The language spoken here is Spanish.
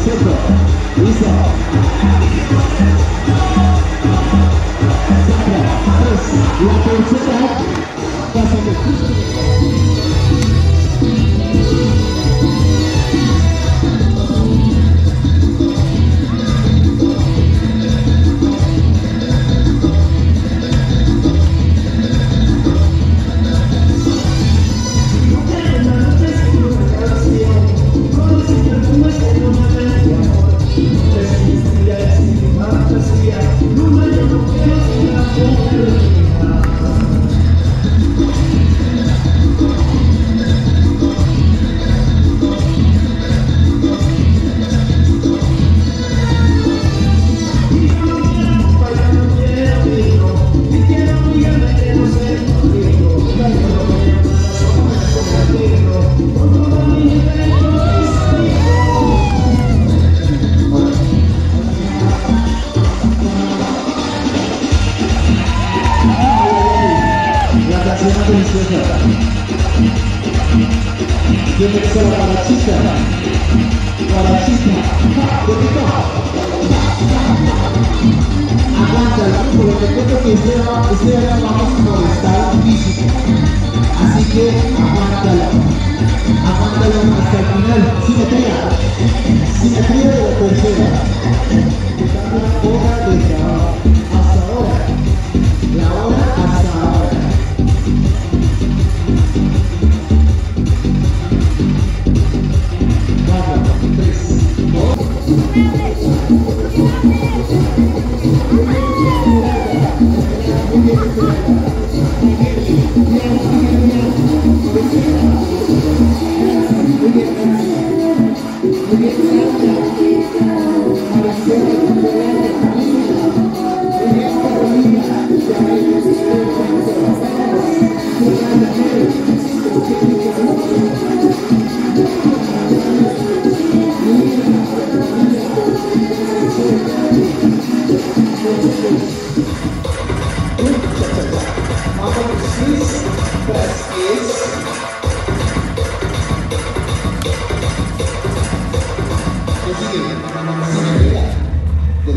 Pacheco. Rizzo. Sandra. La canción más. Tiene que ser para chica. Para chica. Bonito. Aguántala, porque cuento que este este año vamos por estado físico. Así que aguántala. Aguántala hasta el final. Simetría. Simetría de la tercera. Thank you. Simetría de